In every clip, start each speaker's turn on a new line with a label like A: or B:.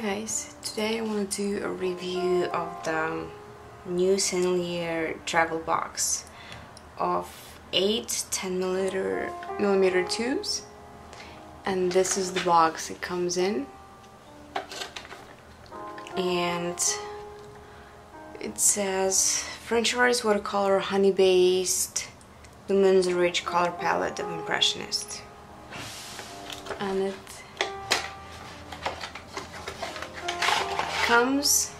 A: Hi guys, today I want to do a review of the new Sennelier travel box of 8 10 millimeter, millimeter tubes. And this is the box it comes in. And it says French artist watercolor honey based luminous rich color palette of Impressionist. And it comes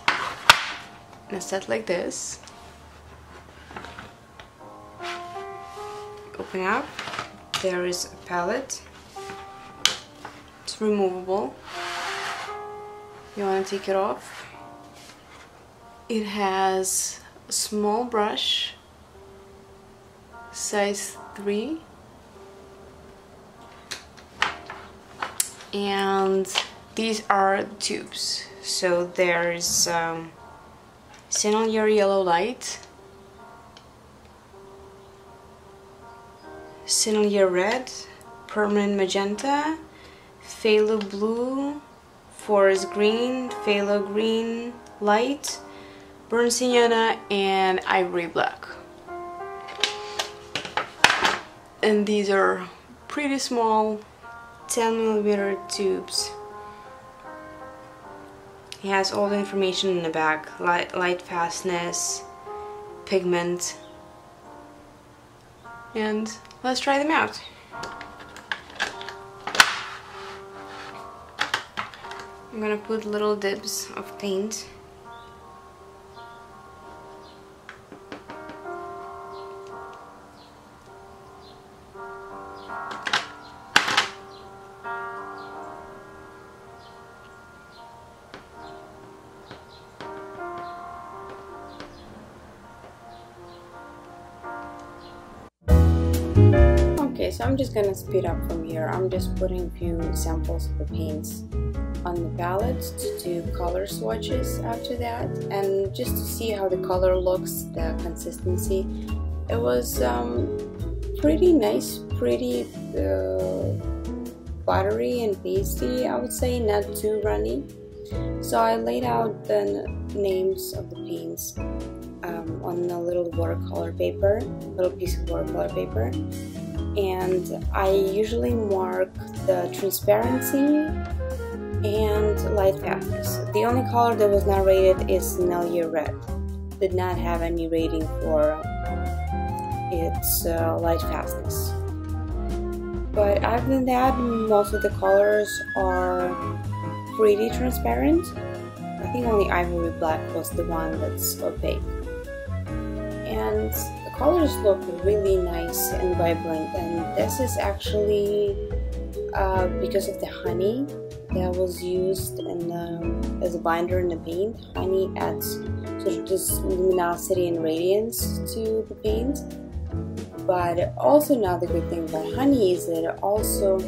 A: in a set like this. Open up, there is a palette. It's removable. You want to take it off. It has a small brush, size 3. And these are tubes so there's um, Yellow Light, Sennelier Red, Permanent Magenta, Phthalo Blue, Forest Green, Phthalo Green Light, Burnt Sienna, and Ivory Black. And these are pretty small 10 millimeter tubes. He has all the information in the back, light, light fastness, pigment, and let's try them out. I'm gonna put little dibs of paint I'm just gonna speed up from here. I'm just putting a few samples of the paints on the palette to do color swatches after that and just to see how the color looks, the consistency. It was um, pretty nice, pretty uh, buttery and pasty, I would say, not too runny. So I laid out the names of the paints um, on a little watercolor paper, little piece of watercolor paper and I usually mark the transparency and light fastness. The only color that was not rated is Sennelier Red. Did not have any rating for its uh, light fastness. But other than that, most of the colors are pretty transparent. I think only Ivory Black was the one that's opaque. And colors look really nice and vibrant and this is actually uh, because of the honey that was used in, um, as a binder in the paint. Honey adds sort of this luminosity and radiance to the paint. But also another good thing about honey is that it also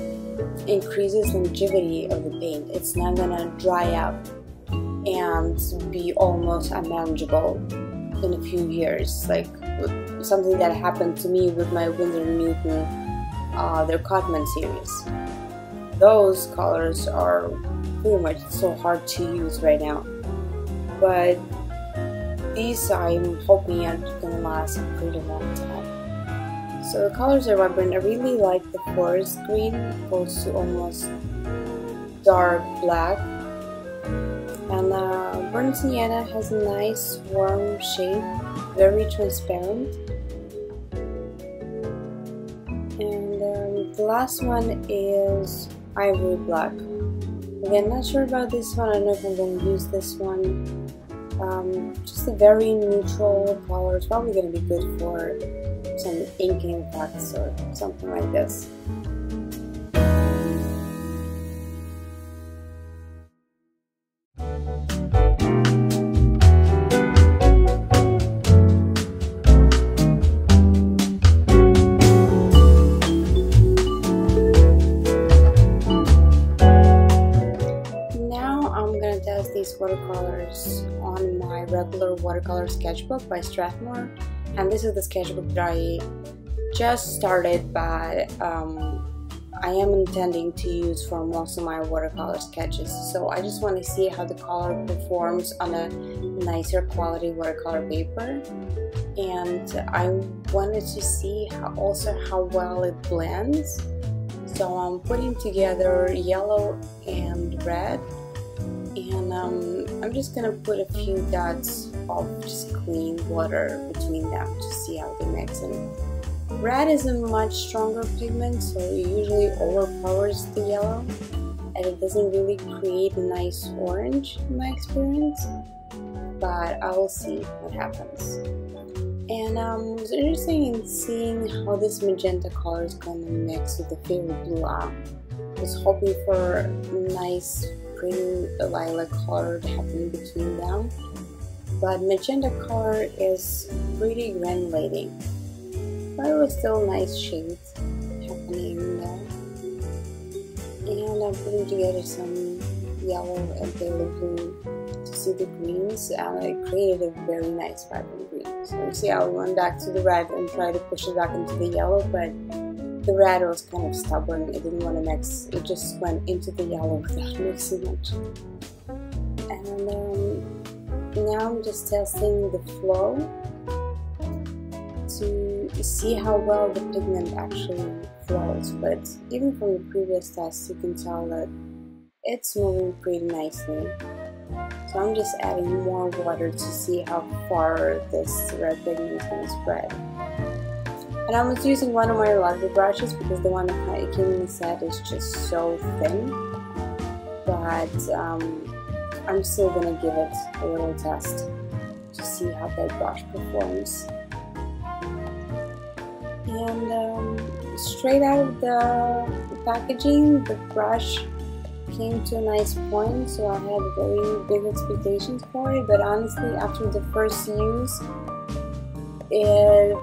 A: increases longevity of the paint. It's not gonna dry up and be almost unmanageable in a few years. Like something that happened to me with my Winsor Newton, uh, their Cotman series. Those colors are pretty much so hard to use right now. But these I'm hoping are gonna last a pretty long time. So the colors are vibrant. I really like the forest green, goes to almost dark black. And uh, burnt sienna has a nice warm shade, very transparent. The last one is ivory black. Again, not sure about this one. I don't know if I'm going to use this one. Um, just a very neutral color. It's probably going to be good for some inking effects or something like this. Watercolors on my regular watercolor sketchbook by Strathmore and this is the sketchbook that I just started but um, I am intending to use for most of my watercolor sketches. So I just want to see how the color performs on a nicer quality watercolor paper. And I wanted to see how, also how well it blends. So I'm putting together yellow and red. And um, I'm just gonna put a few dots of just clean water between them to see how they mix. And Red is a much stronger pigment, so it usually overpowers the yellow and it doesn't really create a nice orange in my experience, but I will see what happens. And um, it was interesting in seeing how this magenta color is to mix with the favorite blue I was hoping for nice pretty lilac color happening between them, but magenta color is pretty granulating but it was still nice shades happening there. And I'm putting together some yellow and pale blue to see the greens and it created a very nice vibrant green. So you see I went back to the red and tried to push it back into the yellow but the red was kind of stubborn, it didn't want to mix, it just went into the yellow without mixing much. And um, now I'm just testing the flow to see how well the pigment actually flows. But even from the previous test you can tell that it's moving pretty nicely. So I'm just adding more water to see how far this red pigment is going to spread and I was using one of my larger brushes because the one that came in the set is just so thin. But um, I'm still to give it a little test to see how that brush performs. And um, straight out of the packaging the brush came to a nice point so I had very big expectations for it. But honestly after the first use it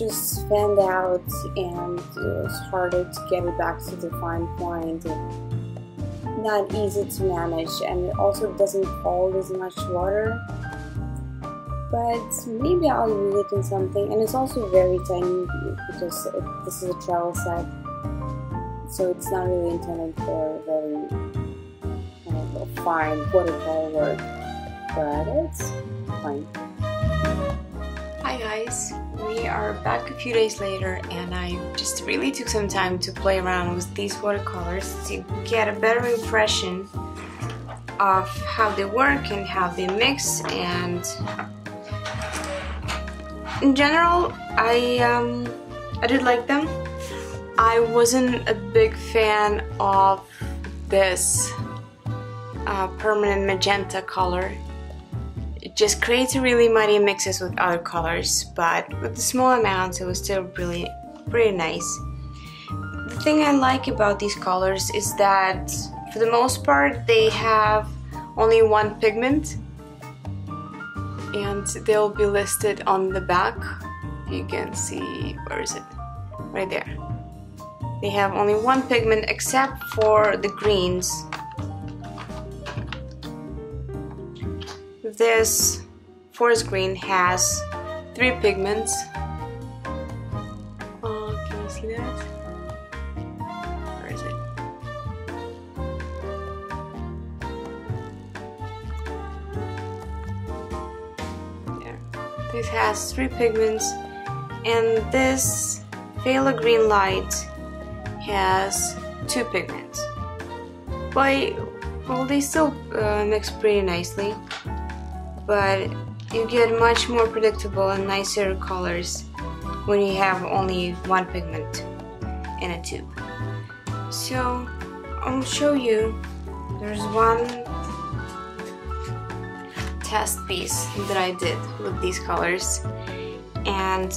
A: just fanned out and it was harder to get it back to the fine point not easy to manage. And it also doesn't hold as much water. But maybe I'll use it in something. And it's also very tiny because it, this is a travel set. So it's not really intended for very kind of fine watercolor work but it's fine.
B: Hi guys, we are back a few days later and I just really took some time to play around with these watercolors to get a better impression of how they work and how they mix and in general, I um, I did like them. I wasn't a big fan of this uh, permanent magenta color. Just creates a really muddy mixes with other colors, but with the small amounts, it was still really pretty nice. The thing I like about these colors is that for the most part they have only one pigment and they'll be listed on the back. You can see where is it? Right there. They have only one pigment except for the greens this forest green has three pigments Oh, can you see that Where is it? There. This has three pigments and this Phthalo Green Light has two pigments. But, well, they still uh, mix pretty nicely, but you get much more predictable and nicer colors when you have only one pigment in a tube. So, I'll show you. There's one test piece that I did with these colors and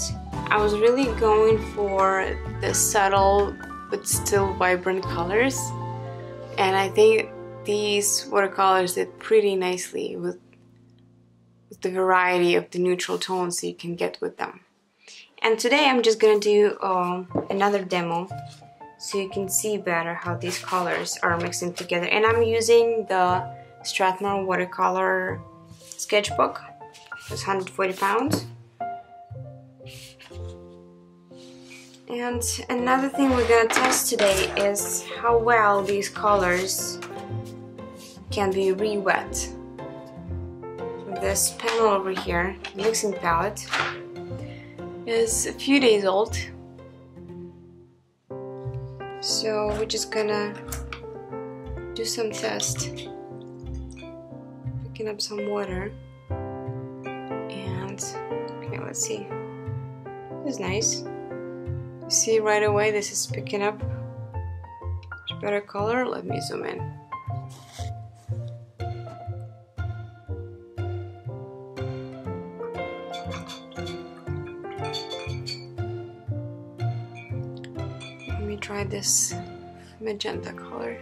B: I was really going for the subtle but still vibrant colors and I think these watercolors did pretty nicely with, the variety of the neutral tones you can get with them. And today I'm just gonna do uh, another demo so you can see better how these colors are mixing together and I'm using the Strathmore watercolor sketchbook. It's 140 pounds. And another thing we're gonna test today is how well these colors can be re-wet. This panel over here, mixing palette, is a few days old. So we're just gonna do some test. Picking up some water. And okay, let's see. Is nice. You see right away this is picking up better color. Let me zoom in. This magenta color.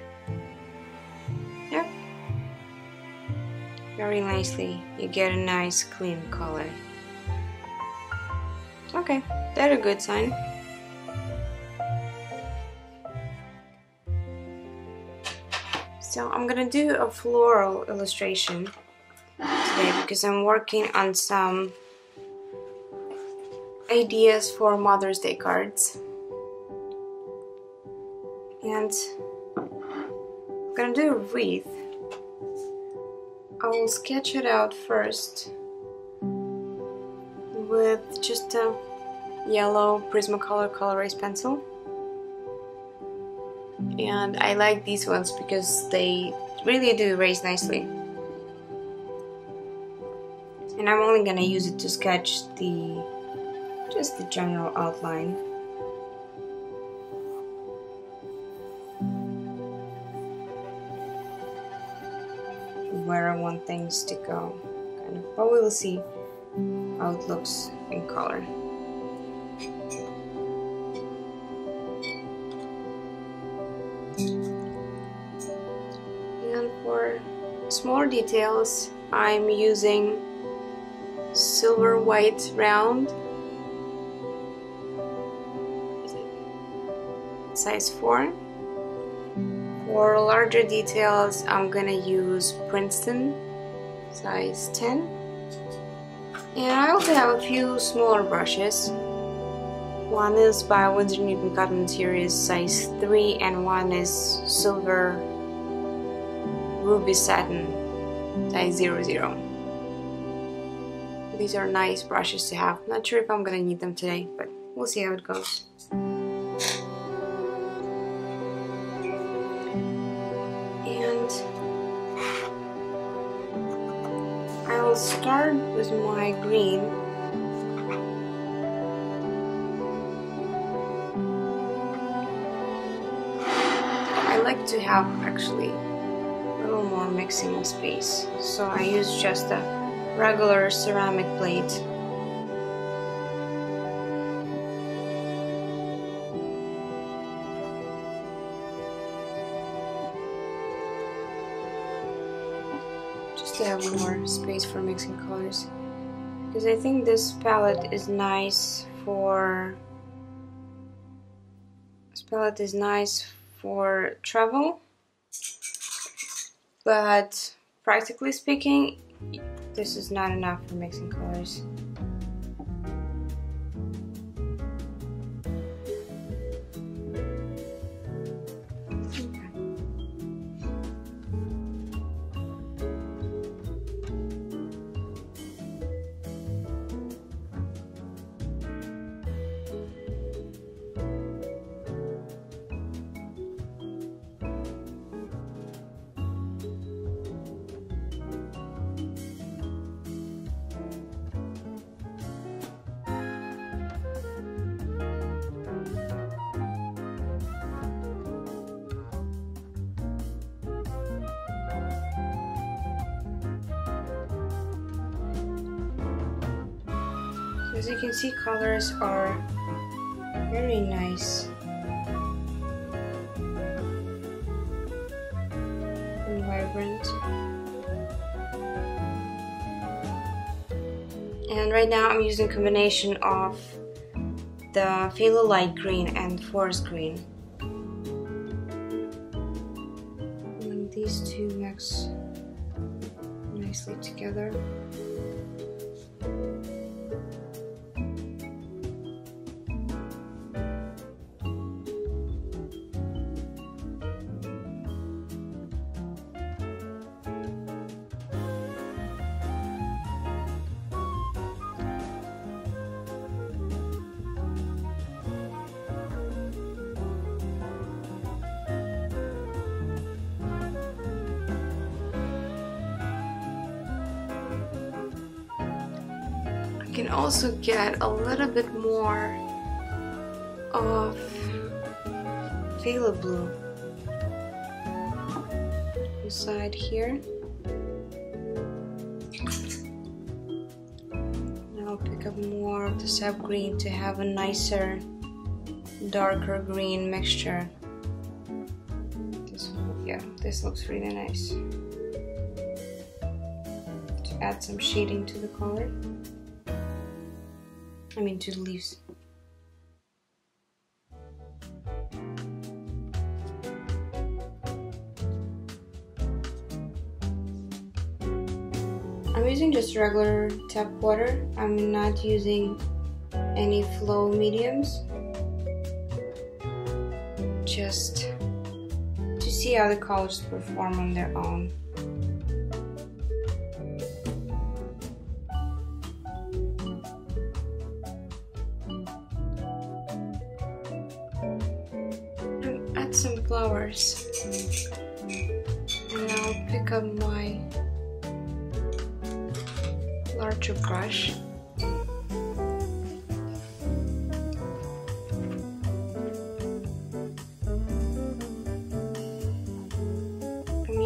B: Yep. Very nicely. You get a nice clean color. Okay, that's a good sign. So I'm gonna do a floral illustration today because I'm working on some ideas for Mother's Day cards. And I'm gonna do a wreath. I will sketch it out first with just a yellow Prismacolor Col-Erase pencil. And I like these ones because they really do erase nicely. And I'm only gonna use it to sketch the just the general outline. Want to go, kind of. But we will see how it looks in color. And for smaller details, I'm using silver white round size 4 for larger details I'm gonna use Princeton size 10 and I also have a few smaller brushes. One is by Winsor Newton Cotman Series size 3 and one is silver ruby satin size 00 these are nice brushes to have. Not sure if I'm gonna need them today but we'll see how it goes start with my green. I like to have actually a little more mixing space so I use just a regular ceramic plate to have more space for mixing colors. Because I think this palette is nice for this palette is nice for travel. But practically speaking this is not enough for mixing colors As you can see, colors are very nice and vibrant. And right now I'm using a combination of the Phthalo Light Green and Forest Green. And these two mix nicely together. Also get a little bit more of phthalo blue inside here. And I'll pick up more of the sap green to have a nicer darker green mixture. This one, yeah, this looks really nice. To add some shading to the color. I mean to the leaves. I'm using just regular tap water. I'm not using any flow mediums. Just to see how the colors perform on their own.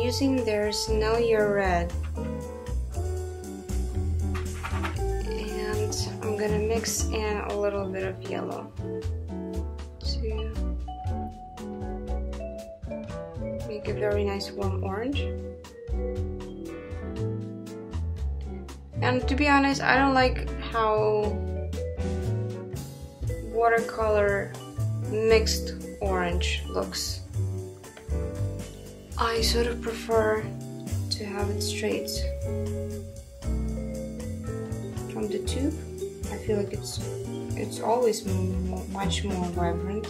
B: Using their Sennelier Red. And I'm gonna mix in a little bit of yellow. To make a very nice warm orange. And to be honest, I don't like how watercolor mixed orange looks. I sort of prefer to have it straight from the tube. I feel like it's it's always much more vibrant.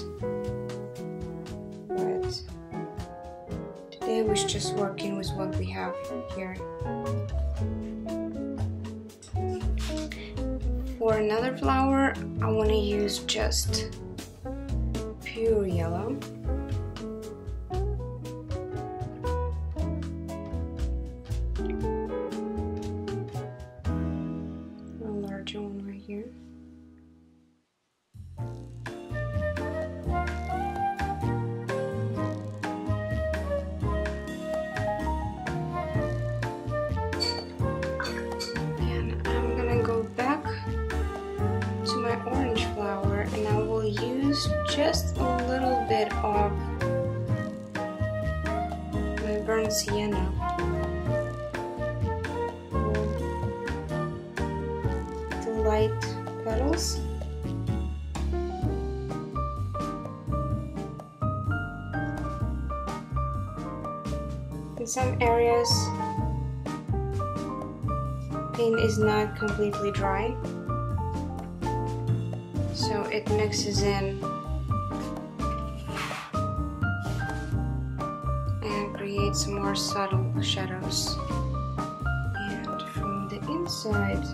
B: But today was just working with what we have here. For another flower, I want to use just pure yellow. Some paint is not completely dry. So it mixes in and creates more subtle shadows. And from the inside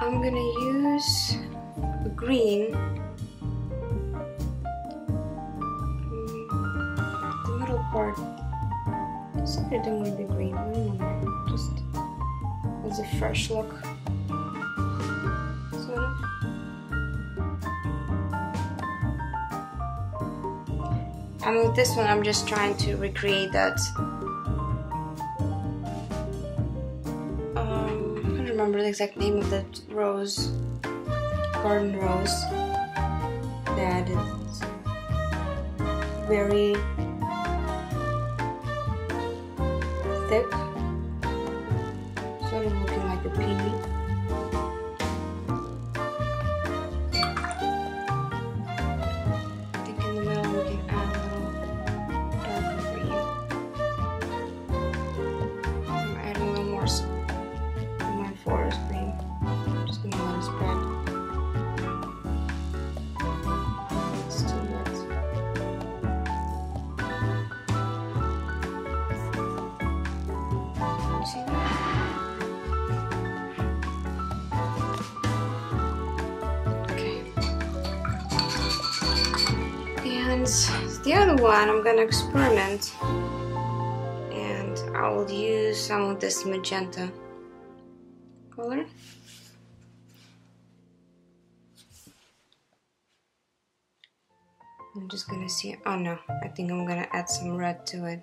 B: I'm gonna use green. Mm, The middle part I don't want the green just as a fresh look. Of. And with this one, I'm just trying to recreate that. Exact name of that rose, garden rose. That is very thick, sort of looking like a peony. And the other one, I'm gonna experiment and I will use some of this magenta color. I'm just gonna see, oh no, I think I'm gonna add some red to it.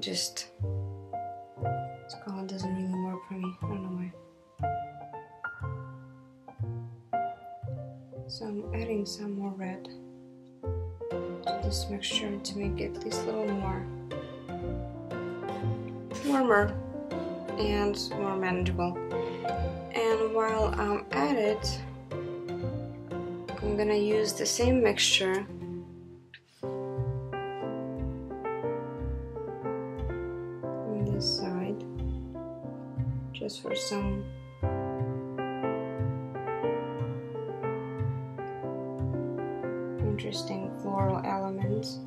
B: Just, this color doesn't really work for me, I don't know why. So I'm adding some more red this mixture to make it at least a little more warmer and more manageable. And while I'm at it, I'm gonna use the same mixture on this side just for some interesting floral elements.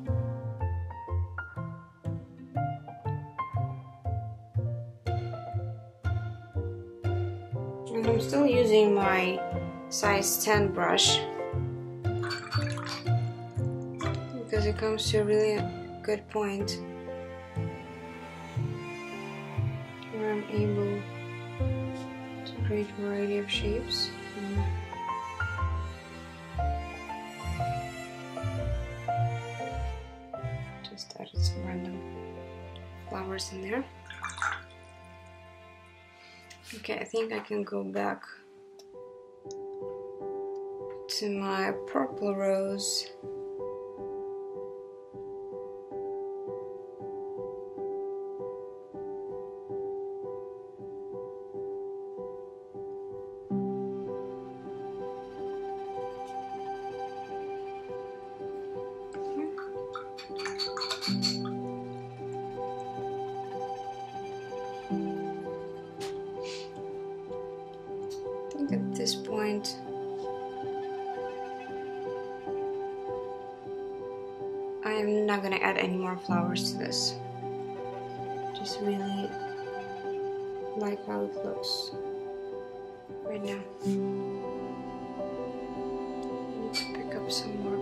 B: And I'm still using my size 10 brush because it comes to a really good point where I'm able to create a variety of shapes. Just added some random flowers in there. Okay, I think I can go back to my purple rose. Flowers to this. Just really like how it looks right now. I Need to pick up some more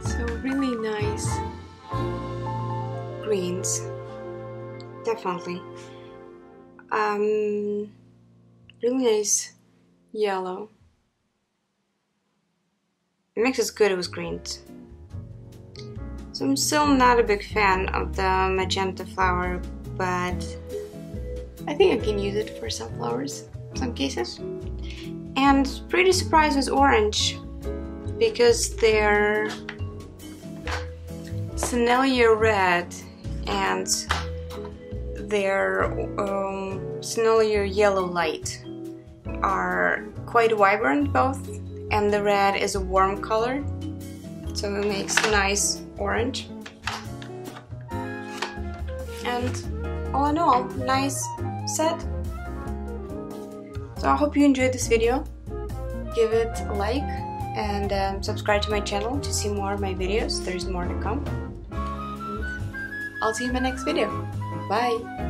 B: So really nice greens, definitely. Um, really nice yellow. It mixes good with greens. So I'm still not a big fan of the magenta flower, but I think I can use it for sunflowers in some cases. And pretty surprised with orange because they're Sennelier red and their um, Sennelier yellow light are quite vibrant both and the red is a warm color so it makes nice orange. And all in all nice set so I hope you enjoyed this video. Give it a like and um, subscribe to my channel to see more of my videos. There's more to come. I'll see you in my next video. Bye